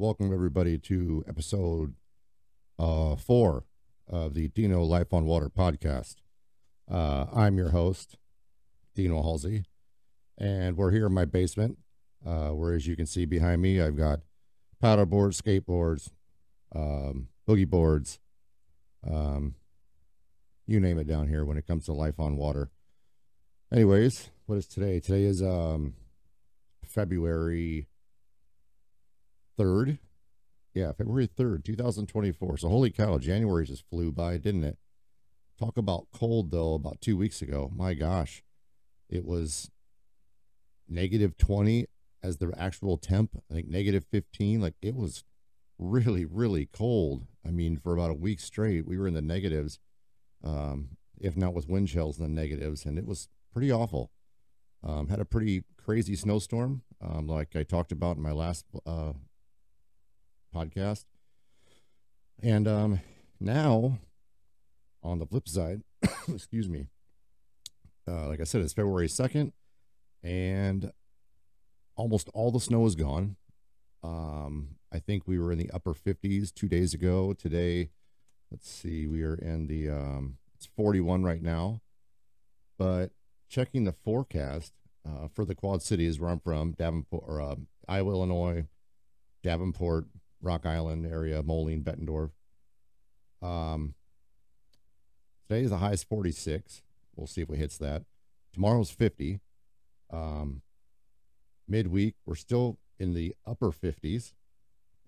welcome everybody to episode uh, four of the Dino Life on Water podcast. Uh, I'm your host, Dino Halsey, and we're here in my basement, uh, where, as you can see behind me, I've got paddle boards, skateboards, um, boogie boards, um, you name it down here when it comes to life on water. Anyways, what is today? Today is um, February 3rd. Yeah, February 3rd, 2024. So, holy cow, January just flew by, didn't it? Talk about cold, though, about two weeks ago. My gosh, it was negative 20 as the actual temp. I think negative 15. Like, it was really, really cold. I mean, for about a week straight, we were in the negatives, um, if not with wind chills in the negatives, and it was pretty awful. Um, had a pretty crazy snowstorm, um, like I talked about in my last uh, podcast. And um, now, on the flip side, excuse me, uh, like I said, it's February 2nd, and almost all the snow is gone. Um, I think we were in the upper 50s two days ago. Today, let's see, we are in the, um, it's 41 right now. But checking the forecast uh, for the Quad Cities where I'm from, Davenport, or uh, Iowa, Illinois, Davenport, Rock Island area, Moline, Bettendorf. Um, today is the highest 46. We'll see if we hits that. Tomorrow's 50. Um, midweek, we're still in the upper 50s.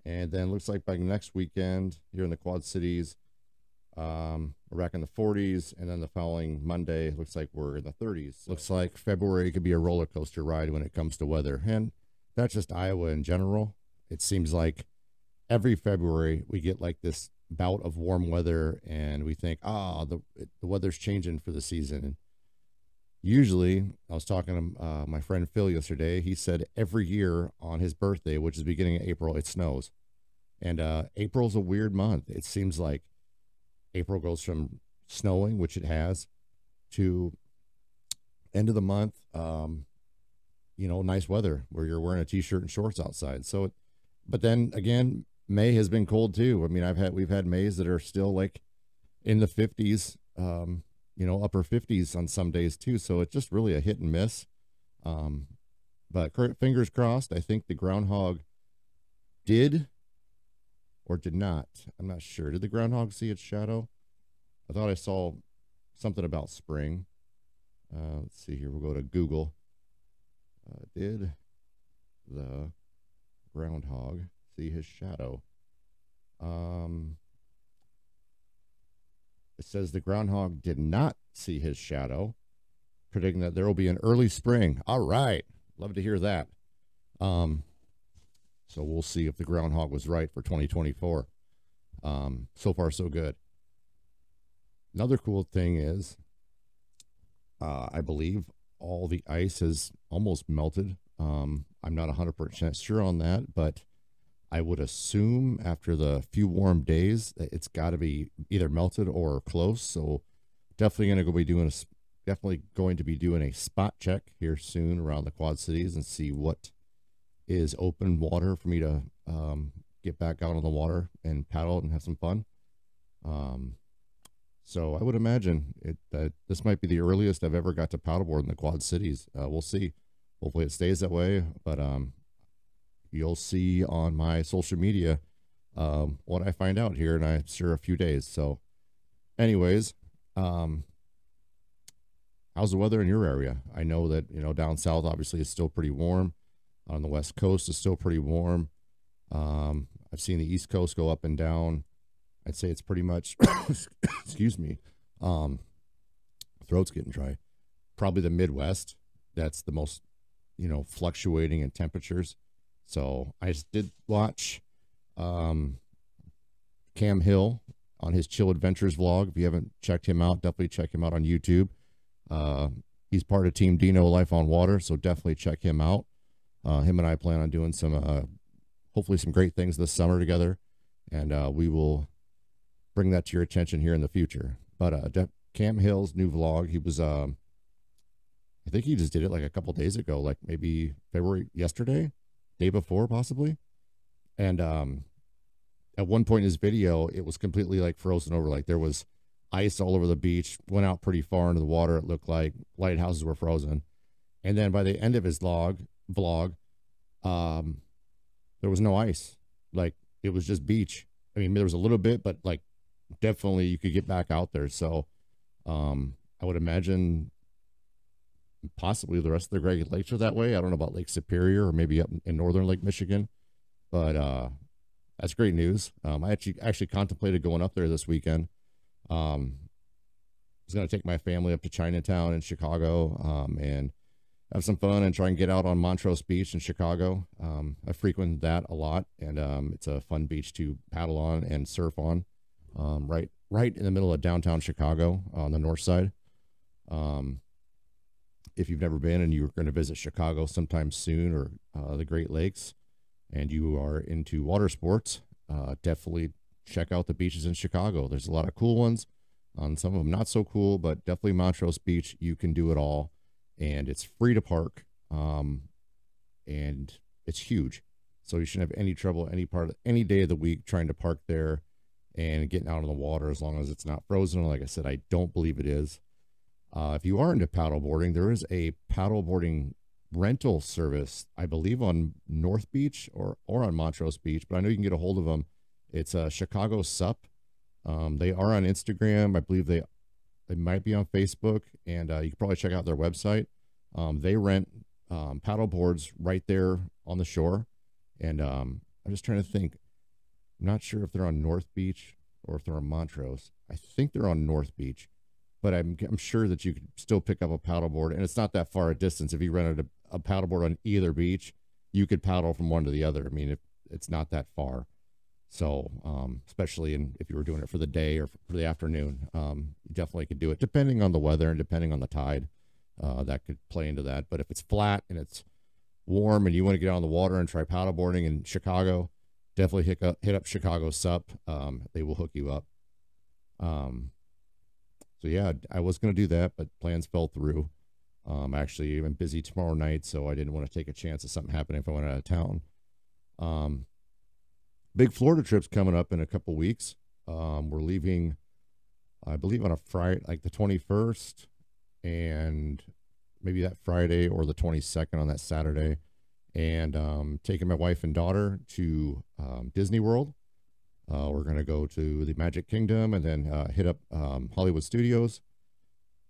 And then looks like by next weekend here in the Quad Cities, um, we're back in the 40s. And then the following Monday, looks like we're in the 30s. Looks like February could be a roller coaster ride when it comes to weather. And that's just Iowa in general. It seems like every February we get like this bout of warm weather and we think, ah, oh, the, the weather's changing for the season. And usually I was talking to uh, my friend Phil yesterday. He said every year on his birthday, which is beginning of April, it snows. And uh, April's a weird month. It seems like April goes from snowing, which it has, to end of the month, um, you know, nice weather where you're wearing a t-shirt and shorts outside. So, but then again, May has been cold too. I mean, I've had we've had Mays that are still like in the 50s, um, you know, upper 50s on some days too. So it's just really a hit and miss. Um, but fingers crossed. I think the groundhog did or did not. I'm not sure. Did the groundhog see its shadow? I thought I saw something about spring. Uh, let's see here. We'll go to Google. Uh, did the groundhog see his shadow. Um, it says the groundhog did not see his shadow, predicting that there will be an early spring. All right. Love to hear that. Um, so we'll see if the groundhog was right for 2024. Um, so far, so good. Another cool thing is, uh, I believe all the ice has almost melted. Um, I'm not 100% sure on that, but I would assume after the few warm days, it's got to be either melted or close. So definitely going to go be doing a definitely going to be doing a spot check here soon around the Quad Cities and see what is open water for me to um, get back out on the water and paddle and have some fun. Um, so I would imagine it that this might be the earliest I've ever got to paddleboard in the Quad Cities. Uh, we'll see. Hopefully it stays that way. But um, you'll see on my social media um, what I find out here, and I'm sure a few days. So, anyways, um, how's the weather in your area? I know that you know down south, obviously, it's still pretty warm. On the west coast, it's still pretty warm. Um, I've seen the east coast go up and down. I'd say it's pretty much, excuse me, um, throat's getting dry. Probably the Midwest. That's the most, you know, fluctuating in temperatures. So I did watch um, Cam Hill on his Chill Adventures vlog. If you haven't checked him out, definitely check him out on YouTube. Uh, he's part of Team Dino Life on Water, so definitely check him out. Uh, him and I plan on doing some, uh, hopefully, some great things this summer together, and uh, we will bring that to your attention here in the future. But uh, Cam Hill's new vlog, he was, um, I think he just did it like a couple days ago, like maybe February yesterday day before, possibly. And um, at one point in his video, it was completely like frozen over. Like there was ice all over the beach, went out pretty far into the water. It looked like lighthouses were frozen. And then by the end of his log vlog, um, there was no ice. Like it was just beach. I mean, there was a little bit, but like definitely you could get back out there. So um, I would imagine possibly the rest of the Great Lakes are that way. I don't know about Lake Superior or maybe up in northern Lake Michigan, but uh, that's great news. Um, I actually actually contemplated going up there this weekend. Um, I was going to take my family up to Chinatown in Chicago um, and have some fun and try and get out on Montrose Beach in Chicago. Um, I frequent that a lot, and um, it's a fun beach to paddle on and surf on. Um, right, right in the middle of downtown Chicago on the north side. Um, if you've never been and you're going to visit Chicago sometime soon or uh, the Great Lakes, and you are into water sports, uh, definitely check out the beaches in Chicago. There's a lot of cool ones, on some of them not so cool, but definitely Montrose Beach. You can do it all, and it's free to park, um, and it's huge. So you shouldn't have any trouble any part of any day of the week trying to park there and getting out on the water as long as it's not frozen. Like I said, I don't believe it is. Uh, if you are into paddleboarding, there is a paddleboarding rental service, I believe, on North Beach or or on Montrose Beach, but I know you can get a hold of them. It's a uh, Chicago Sup. Um, they are on Instagram. I believe they they might be on Facebook, and uh, you can probably check out their website. Um, they rent um, paddle boards right there on the shore, and um, I'm just trying to think. I'm not sure if they're on North Beach or if they're on Montrose. I think they're on North Beach, but I'm I'm sure that you could still pick up a paddleboard, and it's not that far a distance. If you rented a, a paddleboard on either beach, you could paddle from one to the other. I mean, it, it's not that far. So, um, especially in, if you were doing it for the day or for the afternoon, um, you definitely could do it depending on the weather and depending on the tide. Uh, that could play into that. But if it's flat and it's warm and you want to get out on the water and try paddleboarding in Chicago, definitely hit up, hit up Chicago Sup. Um, they will hook you up. Um, so yeah, I was going to do that, but plans fell through. Um, actually, I'm busy tomorrow night, so I didn't want to take a chance of something happening if I went out of town. Um, big Florida trip's coming up in a couple weeks. Um, we're leaving, I believe, on a Friday, like the 21st, and maybe that Friday or the 22nd on that Saturday, and um, taking my wife and daughter to um, Disney World. Uh, we're going to go to the Magic Kingdom and then uh, hit up um, Hollywood Studios.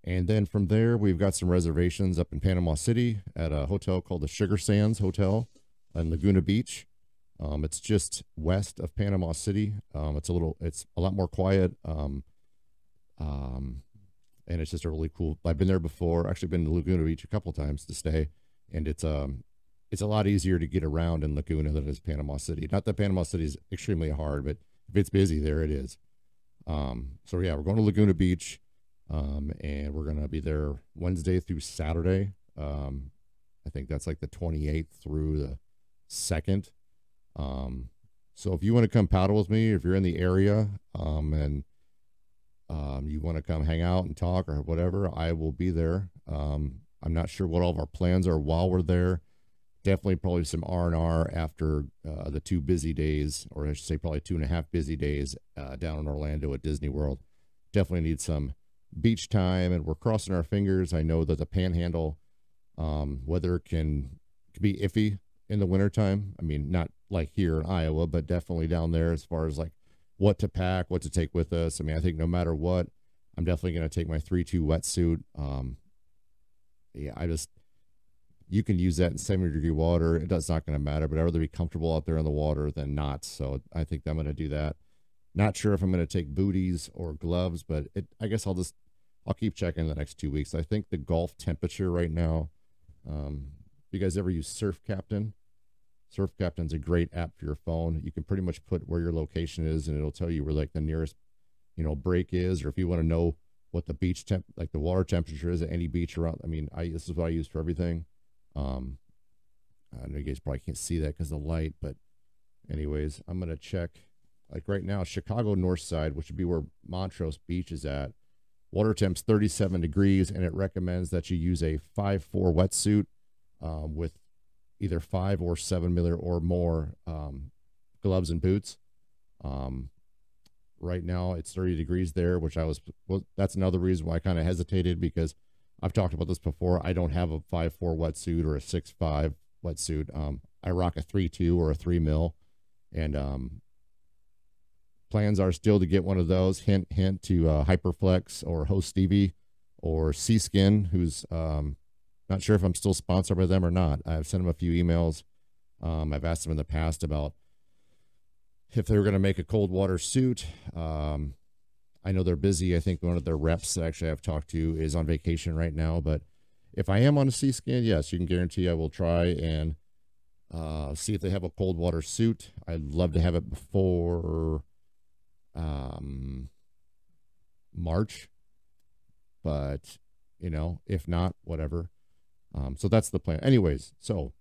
And then from there, we've got some reservations up in Panama City at a hotel called the Sugar Sands Hotel in Laguna Beach. Um, it's just west of Panama City. Um, it's a little, it's a lot more quiet. Um, um, and it's just a really cool. I've been there before. Actually, been to Laguna Beach a couple times to stay, and it's um, it's a lot easier to get around in Laguna than it is Panama City. Not that Panama City is extremely hard, but if it's busy, there it is. Um, so yeah, we're going to Laguna Beach, um, and we're gonna be there Wednesday through Saturday. Um, I think that's like the 28th through the second. Um, so if you want to come paddle with me, if you're in the area, um, and um, you want to come hang out and talk or whatever, I will be there. I'm not sure what all of our plans are while we're there. Definitely, probably some R and R after uh, the two busy days, or I should say, probably two and a half busy days uh, down in Orlando at Disney World. Definitely need some beach time, and we're crossing our fingers. I know that the Panhandle um, weather can, can be iffy in the wintertime. I mean, not like here in Iowa, but definitely down there as far as like what to pack, what to take with us. I mean, I think no matter what, I'm definitely going to take my 3 2 wetsuit. Um, yeah, I just, you can use that in 70 degree water. It does not going to matter, but I'd rather be comfortable out there in the water than not. So I think I'm going to do that. Not sure if I'm going to take booties or gloves, but it, I guess I'll just, I'll keep checking the next two weeks. I think the Gulf temperature right now, um, you guys ever use Surf Captain? Surf Captain's a great app for your phone. You can pretty much put where your location is, and it'll tell you where like the nearest, you know, break is, or if you want to know what the beach temp, like the water temperature is at any beach around. I mean, I this is what I use for everything. Um, I know you guys probably can't see that because of the light, but anyways, I'm gonna check. Like right now, Chicago North Side, which would be where Montrose Beach is at. Water temp's 37 degrees, and it recommends that you use a 5-4 wetsuit um, with either five or seven millimeter or more um, gloves and boots. Um, right now it's 30 degrees there, which I was, well, that's another reason why I kind of hesitated because I've talked about this before. I don't have a five four wetsuit or a six five wetsuit. Um, I rock a three two or a three mil, and um, plans are still to get one of those. Hint hint to uh, Hyperflex or Ho Stevie or Seaskin, who's um, not sure if I'm still sponsored by them or not. I've sent them a few emails. Um, I've asked them in the past about if they were going to make a cold water suit. Um, I know they're busy. I think one of their reps that actually I've talked to is on vacation right now. But if I am on a Seaskin, yes, you can guarantee I will try and uh, see if they have a cold water suit. I'd love to have it before um, March, but you know, if not, whatever. Um, so that's the plan. Anyways, so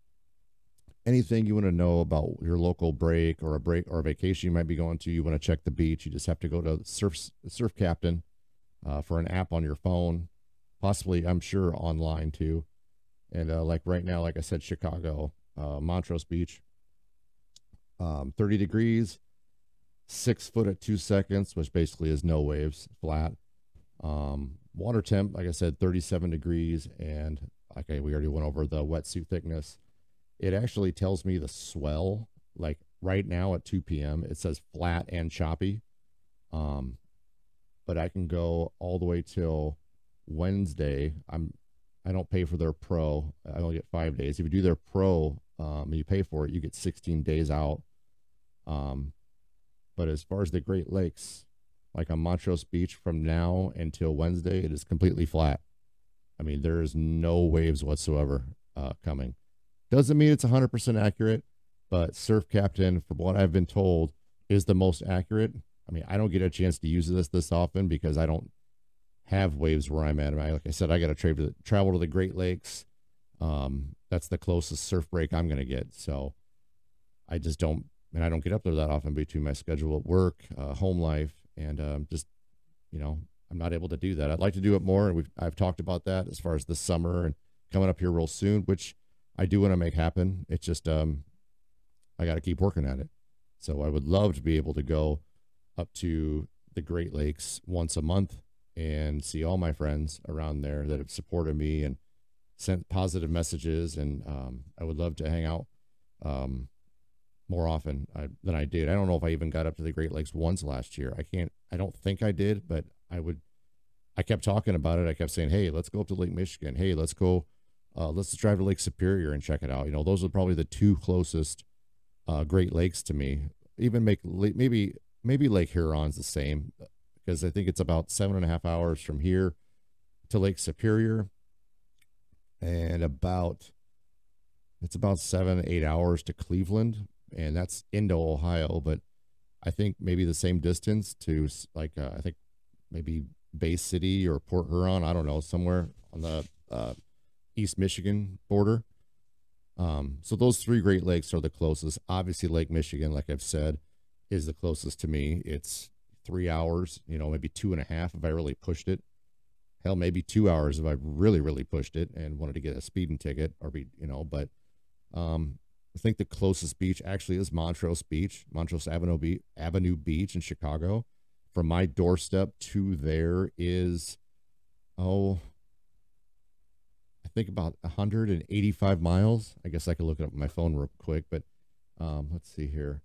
anything you want to know about your local break or a break or a vacation you might be going to, you want to check the beach, you just have to go to Surf Surf Captain uh, for an app on your phone, possibly I'm sure online too. And uh, like right now, like I said, Chicago, uh, Montrose Beach, um, 30 degrees, six foot at two seconds, which basically is no waves, flat. Um, water temp, like I said, 37 degrees, and okay, we already went over the wetsuit thickness it actually tells me the swell. Like right now at 2 p.m it says flat and choppy. Um but i can go all the way till wednesday. I'm i don't pay for their pro. I only get five days. If you do their pro um and you pay for it you get 16 days out. Um but as far as the great lakes like on montrose beach from now until wednesday it is completely flat. I mean there is no waves whatsoever uh coming doesn't mean it's 100% accurate, but Surf Captain, from what I've been told, is the most accurate. I mean, I don't get a chance to use this this often because I don't have waves where I'm at. I, like I said, I got to travel to travel to the Great Lakes. Um, that's the closest surf break I'm going to get. So I just don't, and I don't get up there that often between my schedule at work, uh, home life, and um, just, you know, I'm not able to do that. I'd like to do it more, and we've I've talked about that as far as this summer and coming up here real soon, which I do want to make happen. It's just um, I got to keep working at it. So I would love to be able to go up to the Great Lakes once a month and see all my friends around there that have supported me and sent positive messages. And um, I would love to hang out um, more often uh, than I did. I don't know if I even got up to the Great Lakes once last year. I can't. I don't think I did, but I would. I kept talking about it. I kept saying, "Hey, let's go up to Lake Michigan. Hey, let's go uh, let's drive to Lake Superior and check it out. You know, those are probably the two closest uh, Great Lakes to me. Even make maybe maybe Lake Huron's the same because I think it's about seven and a half hours from here to Lake Superior, and about it's about seven eight hours to Cleveland, and that's into Ohio. But I think maybe the same distance to like uh, I think maybe Bay City or Port Huron. I don't know somewhere on the uh, East Michigan border. Um, so those three Great Lakes are the closest. Obviously, Lake Michigan, like I've said, is the closest to me. It's three hours, you know, maybe two and a half if I really pushed it. Hell, maybe two hours if I really, really pushed it and wanted to get a speeding ticket or be, you know, but um, I think the closest beach actually is Montrose Beach, Montrose Avenue, Be- Avenue Beach in Chicago. From my doorstep to there is, oh, think about 185 miles. I guess I could look it up on my phone real quick, but um, let's see here.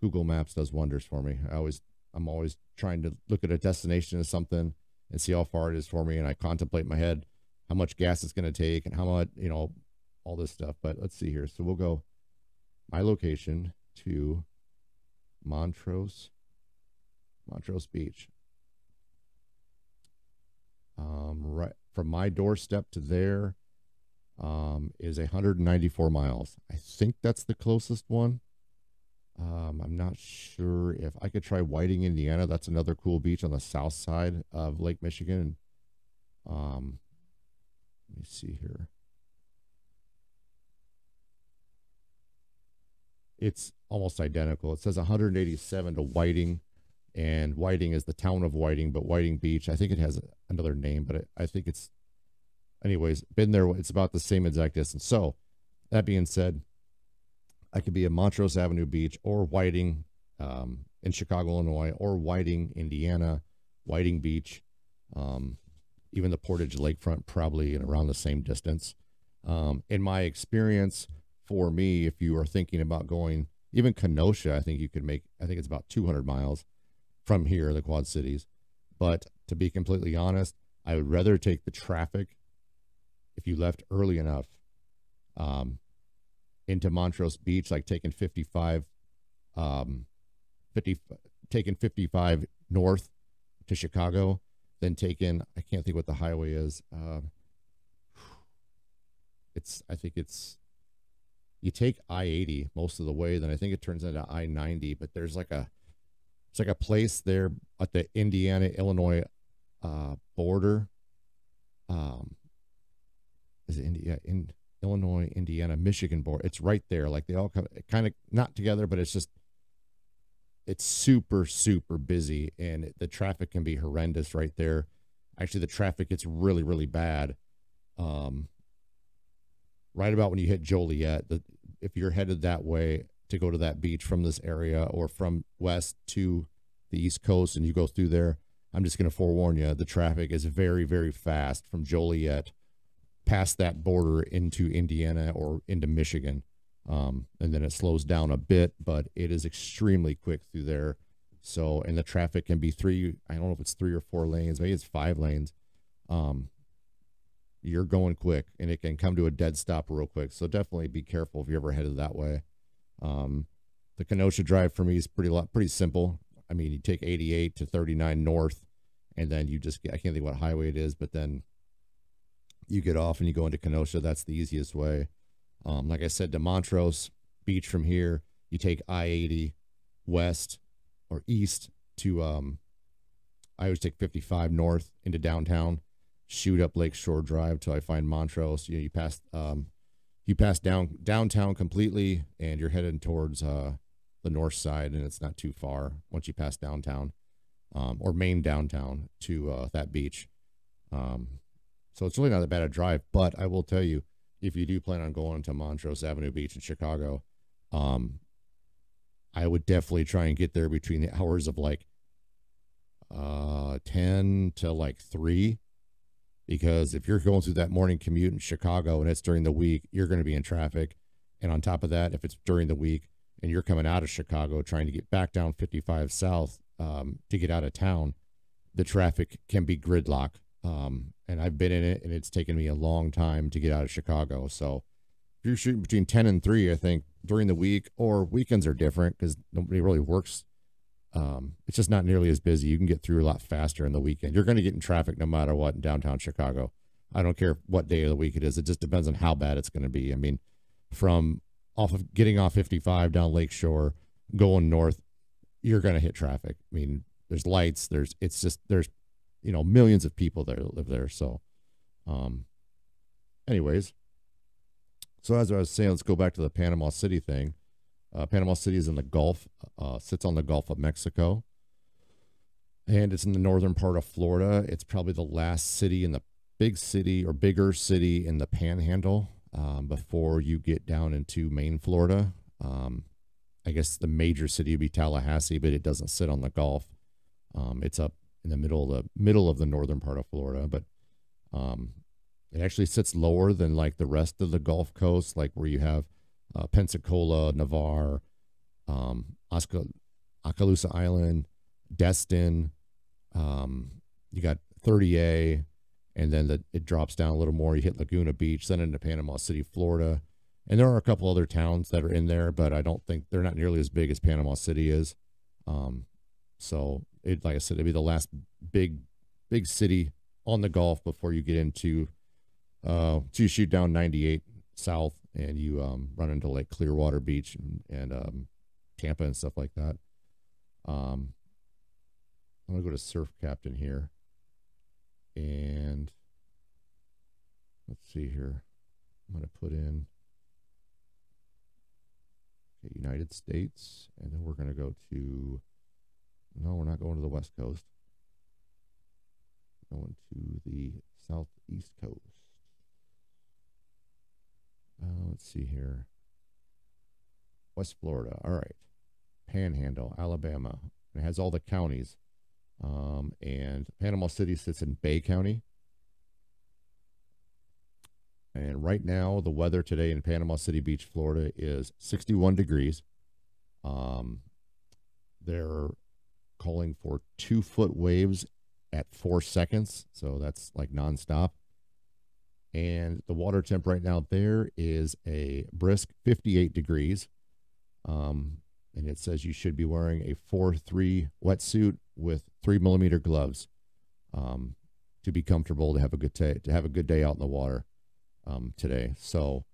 Google Maps does wonders for me. I always, I'm always trying to look at a destination or something and see how far it is for me, and I contemplate in my head how much gas it's going to take and how much, you know, all this stuff. But let's see here. So we'll go my location to Montrose, Montrose Beach. Um, right from my doorstep to there um, is 194 miles. I think that's the closest one. Um, I'm not sure if I could try Whiting, Indiana. That's another cool beach on the south side of Lake Michigan. Um, let me see here. It's almost identical. It says 187 to Whiting and Whiting is the town of Whiting, but Whiting Beach, I think it has another name, but I think it's, anyways, been there. It's about the same exact distance. So, that being said, I could be at Montrose Avenue Beach or Whiting um, in Chicago, Illinois, or Whiting, Indiana, Whiting Beach, um, even the Portage Lakefront, probably in around the same distance. Um, in my experience, for me, if you are thinking about going, even Kenosha, I think you could make, I think it's about 200 miles from here, the Quad Cities. But to be completely honest, I would rather take the traffic if you left early enough um, into Montrose Beach, like taking 55, um, 50, taking 55 north to Chicago, then taking, I can't think what the highway is. Uh, it's, I think it's, you take I 80 most of the way, then I think it turns into I 90, but there's like a, it's like a place there at the Indiana Illinois uh, border. Um, is it India in Illinois, Indiana, Michigan border? It's right there. Like they all come kind of not together, but it's just it's super super busy, and the traffic can be horrendous right there. Actually, the traffic gets really really bad. Um, right about when you hit Joliet, the, if you're headed that way to go to that beach from this area or from west to the east coast, and you go through there, I'm just going to forewarn you, the traffic is very, very fast from Joliet past that border into Indiana or into Michigan. Um, and then it slows down a bit, but it is extremely quick through there. So, and the traffic can be three, I don't know if it's three or four lanes, maybe it's five lanes. Um, you're going quick and it can come to a dead stop real quick. So definitely be careful if you're ever headed that way. Um, the Kenosha drive for me is pretty lot, pretty simple. I mean, you take 88 to 39 north, and then you just, I can't think what highway it is, but then you get off and you go into Kenosha. That's the easiest way. Um, like I said, to Montrose Beach from here, you take I 80 west or east to, um, I always take 55 north into downtown, shoot up Lakeshore Drive till I find Montrose. You know, you pass, um, you pass down downtown completely and you're headed towards, uh, the north side, and it's not too far once you pass downtown um, or main downtown to uh, that beach. Um, so it's really not that bad a drive. But I will tell you, if you do plan on going to Montrose Avenue Beach in Chicago, um, I would definitely try and get there between the hours of like uh, 10 to like 3 because if you're going through that morning commute in Chicago and it's during the week, you're going to be in traffic. And on top of that, if it's during the week, and you're coming out of Chicago trying to get back down 55 South um, to get out of town, the traffic can be gridlock. Um, and I've been in it, and it's taken me a long time to get out of Chicago. So if you're shooting between 10 and 3, I think during the week or weekends are different because nobody really works. Um, it's just not nearly as busy. You can get through a lot faster in the weekend. You're going to get in traffic no matter what in downtown Chicago. I don't care what day of the week it is. It just depends on how bad it's going to be. I mean, from off of getting off 55 down Lakeshore, going north, you're going to hit traffic. I mean, there's lights. There's it's just there's you know millions of people that live there. So, um, anyways, so as I was saying, let's go back to the Panama City thing. Uh, Panama City is in the Gulf, uh, sits on the Gulf of Mexico, and it's in the northern part of Florida. It's probably the last city in the big city or bigger city in the Panhandle um, before you get down into Main Florida. Um, I guess the major city would be Tallahassee, but it doesn't sit on the Gulf. Um, it's up in the middle of the middle of the northern part of Florida, but um, it actually sits lower than like the rest of the Gulf Coast, like where you have uh, Pensacola, Navarre, um, Oscar, Okaloosa Island, Destin. Um, you got 30A, and then the, it drops down a little more. You hit Laguna Beach, then into Panama City, Florida, and there are a couple other towns that are in there, but I don't think they're not nearly as big as Panama City is. Um, so it, like I said, it'd be the last big, big city on the Gulf before you get into, uh, you shoot down 98 south and you um, run into like Clearwater Beach and, and um, Tampa and stuff like that. Um, I'm gonna go to Surf Captain here. And let's see here. I'm going to put in okay, United States, and then we're going to go to, no, we're not going to the West Coast. Going to the Southeast Coast. Uh, let's see here. West Florida. All right. Panhandle, Alabama. It has all the counties. Um, and Panama City sits in Bay County. And right now, the weather today in Panama City Beach, Florida is 61 degrees. Um, they're calling for two foot waves at four seconds. So that's like nonstop. And the water temp right now there is a brisk 58 degrees. Um, and it says you should be wearing a 4 3 wetsuit with three millimeter gloves um, to be comfortable to have a good day to have a good day out in the water um, today. So,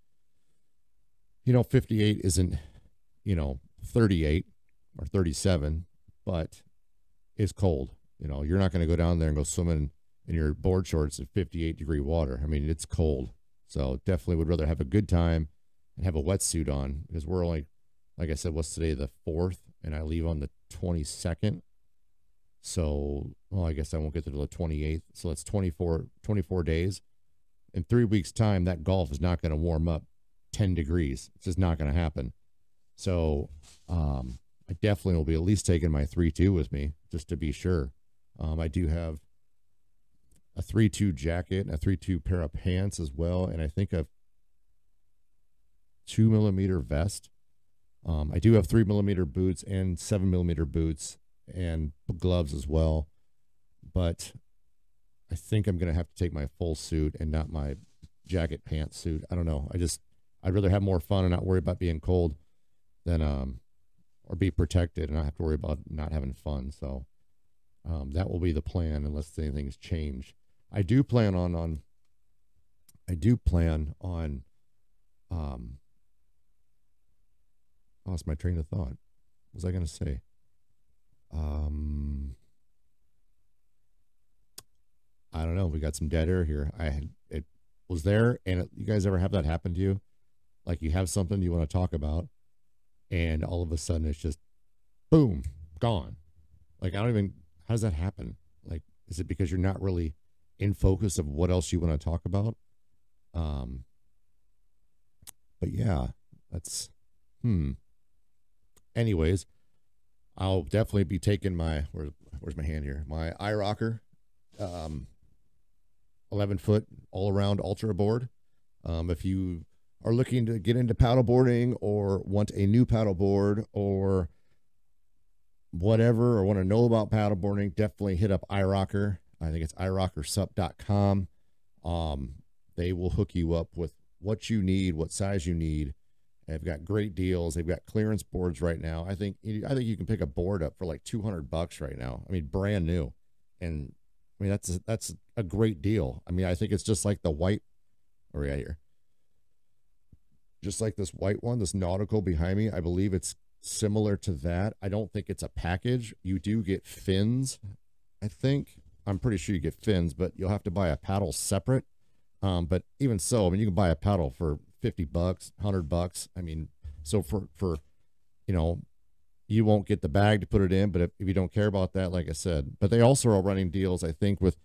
you know, 58 isn't, you know, 38 or 37, but it's cold. You know, you're not going to go down there and go swimming in your board shorts at 58 degree water. I mean, it's cold. So definitely would rather have a good time and have a wetsuit on because we're only, like I said, what's today, the 4th, and I leave on the 22nd. So, well, I guess I won't get till the 28th. So that's 24, 24 days. In three weeks' time, that Gulf is not going to warm up 10 degrees. It's just not going to happen. So, um, I definitely will be at least taking my 3 2 with me just to be sure. Um, I do have a 3 2 jacket and a 3 2 pair of pants as well. And I think a two millimeter vest. Um, I do have three millimeter boots and seven millimeter boots and gloves as well. But I think I'm going to have to take my full suit and not my jacket pants suit. I don't know. I just, I'd rather have more fun and not worry about being cold than, um, or be protected and not have to worry about not having fun. So, um, that will be the plan unless anything's changed. I do plan on, on, I do plan on, um, lost my train of thought. What was I to say? Um, I don't know. We got some dead air here. I had, it was there, and it, you guys ever have that happen to you? Like you have something you want to talk about, and all of a sudden it's just boom, gone. Like I don't even. How does that happen? Like, is it because you're not really in focus of what else you want to talk about? Um. But yeah, that's hmm. Anyways, I'll definitely be taking my where, where's my hand here? My iRocker, um, 11 foot all around ultra board. Um, if you are looking to get into paddleboarding or want a new paddleboard or whatever or want to know about paddleboarding, definitely hit up iRocker. I think it's irockersup.com. Um, they will hook you up with what you need, what size you need. They've got great deals. They've got clearance boards right now. I think I think you can pick a board up for like 200 bucks right now. I mean, brand new. And I mean, that's a, that's a great deal. I mean, I think it's just like the white right here. Just like this white one, this nautical behind me. I believe it's similar to that. I don't think it's a package. You do get fins, I think. I'm pretty sure you get fins, but you'll have to buy a paddle separate. Um, but even so, I mean, you can buy a paddle for 50 bucks, 100 bucks. I mean, so for, for, you know, you won't get the bag to put it in, but if, if you don't care about that, like I said, but they also are running deals, I think, with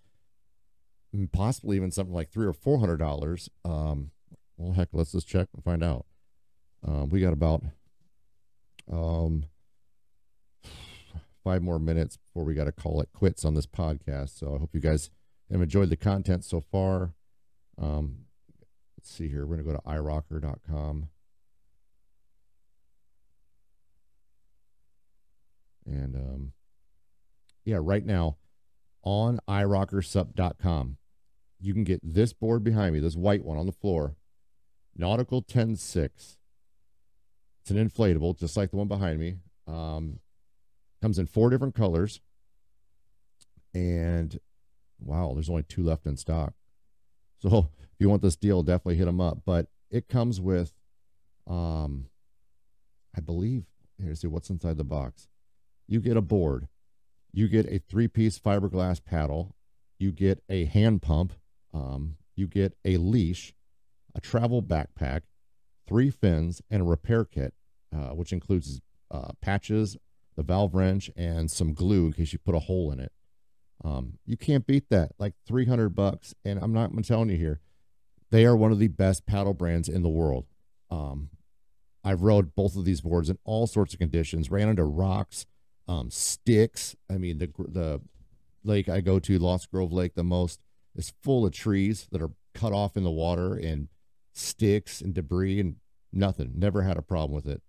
possibly even something like three or four hundred dollars. Um, well, heck, let's just check and find out. Um, we got about um five more minutes before we got to call it quits on this podcast. So I hope you guys have enjoyed the content so far. Um, Let's see here. We're going to go to irocker.com. And um, yeah, right now on irockersup.com, you can get this board behind me, this white one on the floor, Nautical 10.6. It's an inflatable, just like the one behind me. Um, comes in four different colors. And wow, there's only two left in stock. So if you want this deal, definitely hit them up. But it comes with, um, I believe, here's see what's inside the box. You get a board, you get a three piece fiberglass paddle, you get a hand pump, um, you get a leash, a travel backpack, three fins, and a repair kit, uh, which includes uh, patches, the valve wrench, and some glue in case you put a hole in it. Um, you can't beat that. Like 300 bucks. And I'm not I'm telling you here, they are one of the best paddle brands in the world. Um, I've rode both of these boards in all sorts of conditions, ran into rocks, um, sticks. I mean, the the lake I go to, Lost Grove Lake, the most is full of trees that are cut off in the water and sticks and debris and nothing. Never had a problem with it.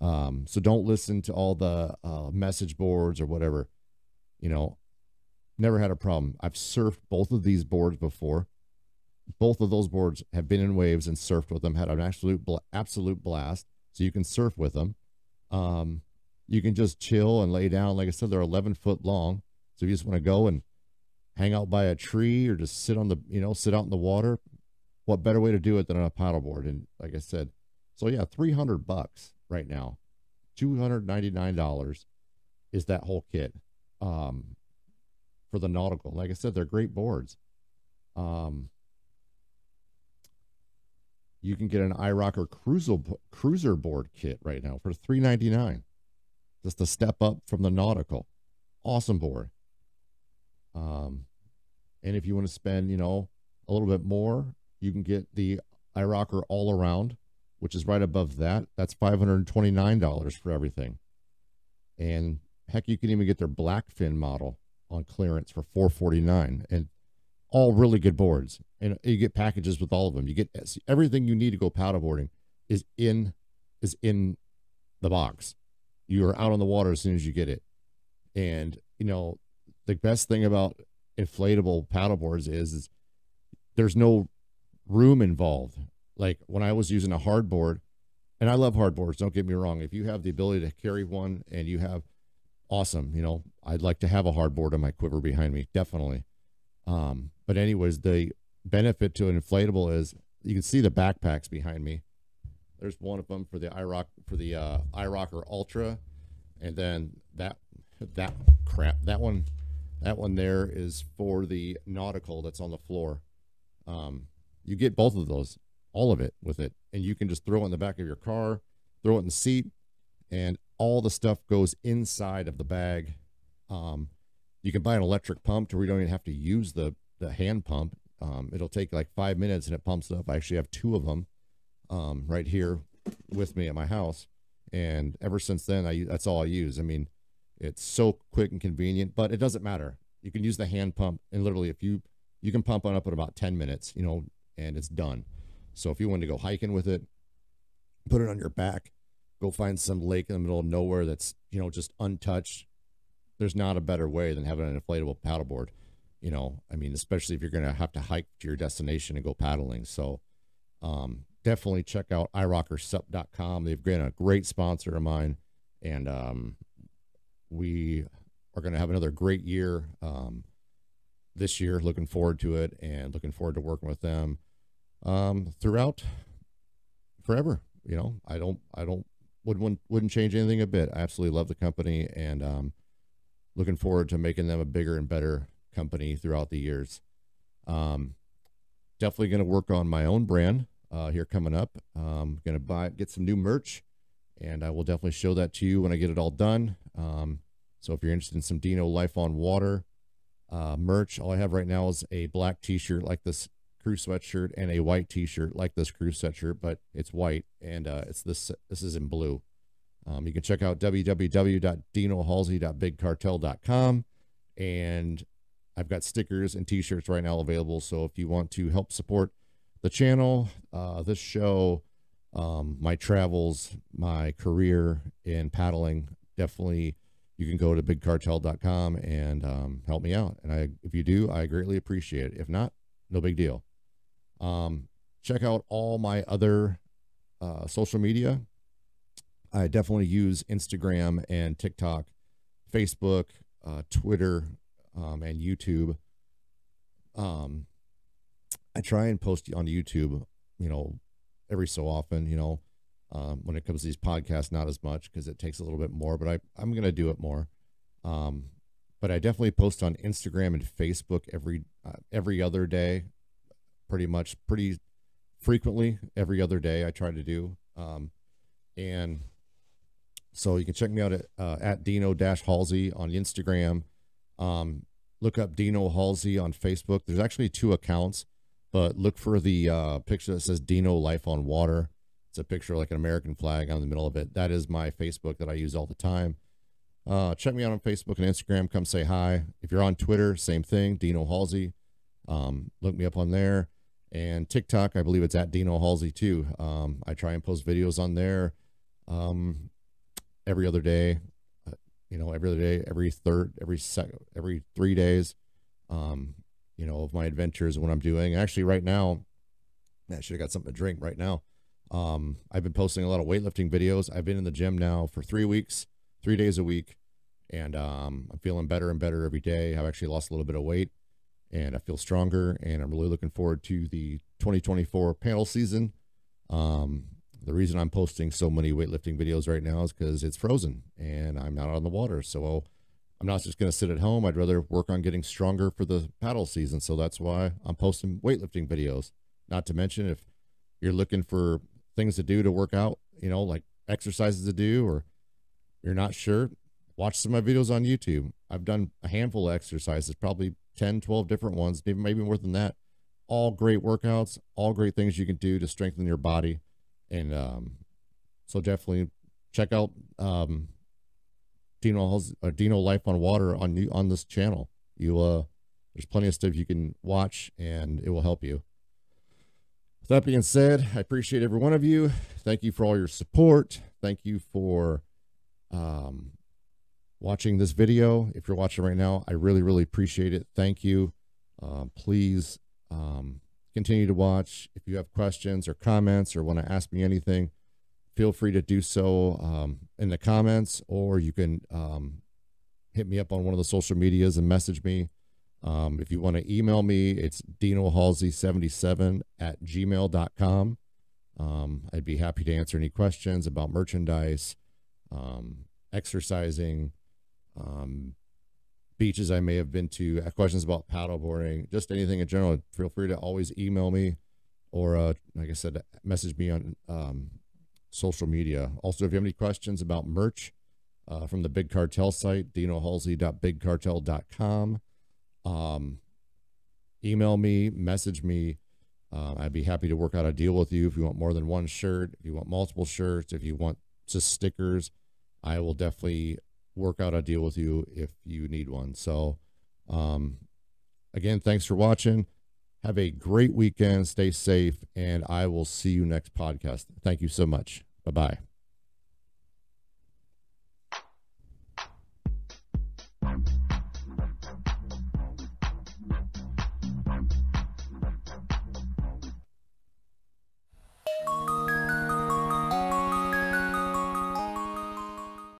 Um, so don't listen to all the uh, message boards or whatever. You know, never had a problem. I've surfed both of these boards before. Both of those boards have been in waves and surfed with them. Had an absolute absolute blast. So you can surf with them. Um, you can just chill and lay down. Like I said, they're 11 foot long. So if you just want to go and hang out by a tree or just sit on the, you know, sit out in the water, what better way to do it than on a paddleboard? And like I said, so yeah, 300 bucks right now. $299 is that whole kit. Um, for the nautical. Like I said, they're great boards. Um, you can get an iRocker cruiser cruiser board kit right now for three ninety nine. Just a step up from the nautical. Awesome board. Um, and if you want to spend, you know, a little bit more, you can get the iRocker all around, which is right above that. That's five hundred and twenty nine dollars for everything. And heck, you can even get their Blackfin model on clearance for 449 and all really good boards and you get packages with all of them you get everything you need to go paddleboarding is in is in the box you are out on the water as soon as you get it and you know the best thing about inflatable paddleboards is, is there's no room involved like when i was using a hardboard and i love hardboards don't get me wrong if you have the ability to carry one and you have awesome. You know, I'd like to have a hardboard on my quiver behind me, definitely. Um, but anyways, the benefit to an inflatable is you can see the backpacks behind me. There's one of them for the iRock for the uh, iRocker Ultra, and then that that crap that one that one there is for the nautical that's on the floor. Um, you get both of those, all of it with it, and you can just throw it in the back of your car, throw it in the seat, and all the stuff goes inside of the bag. Um, you can buy an electric pump to where you don't even have to use the the hand pump. Um, it'll take like five minutes and it pumps it up. I actually have two of them um, right here with me at my house, and ever since then, I that's all I use. I mean, it's so quick and convenient, but it doesn't matter. You can use the hand pump, and literally, if you you can pump on up in about ten minutes, you know, and it's done. So if you want to go hiking with it, put it on your back. Go find some lake in the middle of nowhere that's you know just untouched. There's not a better way than having an inflatable paddleboard you know? I mean especially if you're going to have to hike to your destination and go paddling. So um, definitely check out irockersup.com they've been a great sponsor of mine and um, we are going to have another great year um, this year. Looking forward to it and looking forward to working with them um, throughout forever you know i don't i don't wouldn't wouldn't change anything a bit. I absolutely love the company and um, looking forward to making them a bigger and better company throughout the years. Um, definitely going to work on my own brand uh, here coming up. Um, going to buy get some new merch, and I will definitely show that to you when I get it all done. Um, so if you're interested in some Dino Life on Water uh, merch, all I have right now is a black T-shirt like this crew sweatshirt and a white t-shirt like this crew sweatshirt, but it's white and uh, it's this this is in blue. Um, you can check out www.dinohalsey.bigcartel.com and I've got stickers and t-shirts right now available. So if you want to help support the channel, uh, this show, um, my travels, my career in paddling, definitely you can go to bigcartel.com and um, help me out. And I, if you do, I greatly appreciate it. If not, no big deal. Um, check out all my other uh, social media. I definitely use Instagram and TikTok, Facebook, uh, Twitter, um, and YouTube. Um, I try and post on YouTube, you know, every so often, you know, um, when it comes to these podcasts, not as much because it takes a little bit more, but I, I'm going to do it more. Um, but I definitely post on Instagram and Facebook every, uh, every other day pretty much pretty frequently every other day I try to do. Um, and so you can check me out at, uh, at Dino Dash Halsey on Instagram. Um, look up Dino Halsey on Facebook. There's actually two accounts, but look for the uh, picture that says Dino Life on Water. It's a picture like an American flag on the middle of it. That is my Facebook that I use all the time. Uh, check me out on Facebook and Instagram. Come say hi. If you're on Twitter, same thing. Dino Halsey. Um, look me up on there. And TikTok, I believe it's at Dino Halsey too. Um, I try and post videos on there um, every other day. Uh, you know, every other day, every third, every sec, every three days. Um, you know, of my adventures and what I'm doing. Actually, right now, I should have got something to drink right now. Um, I've been posting a lot of weightlifting videos. I've been in the gym now for three weeks, three days a week, and um, I'm feeling better and better every day. I've actually lost a little bit of weight, and I feel stronger. And I'm really looking forward to the 2024 panel season. Um, the reason I'm posting so many weightlifting videos right now is because it's frozen and I'm not on the water. So I'm not just going to sit at home. I'd rather work on getting stronger for the paddle season. So that's why I'm posting weightlifting videos. Not to mention, if you're looking for things to do to work out, you know, like exercises to do, or you're not sure, watch some of my videos on YouTube. I've done a handful of exercises, probably 10, 12 different ones, maybe more than that. All great workouts, all great things you can do to strengthen your body. And um, so definitely check out um, Dino uh, Dino Life on Water on on this channel. You uh, there's plenty of stuff you can watch, and it will help you. With that being said, I appreciate every one of you. Thank you for all your support. Thank you for um, watching this video. If you're watching right now, I really, really appreciate it. Thank you. Um, please um, continue to watch. If you have questions or comments or want to ask me anything, feel free to do so um, in the comments, or you can um, hit me up on one of the social medias and message me. Um, if you want to email me, it's dinohalsey77 at gmail.com. Um, I'd be happy to answer any questions about merchandise, um, exercising, um, beaches I may have been to, questions about paddleboarding, just anything in general. Feel free to always email me or, uh, like I said, message me on um, social media. Also, if you have any questions about merch uh, from the Big Cartel site, dinohalsey.bigcartel.com, um, email me, message me. Uh, I'd be happy to work out a deal with you if you want more than one shirt, if you want multiple shirts, if you want just stickers. I will definitely work out a deal with you if you need one. So, um, again, thanks for watching. Have a great weekend. Stay safe, and I will see you next podcast. Thank you so much. Bye bye.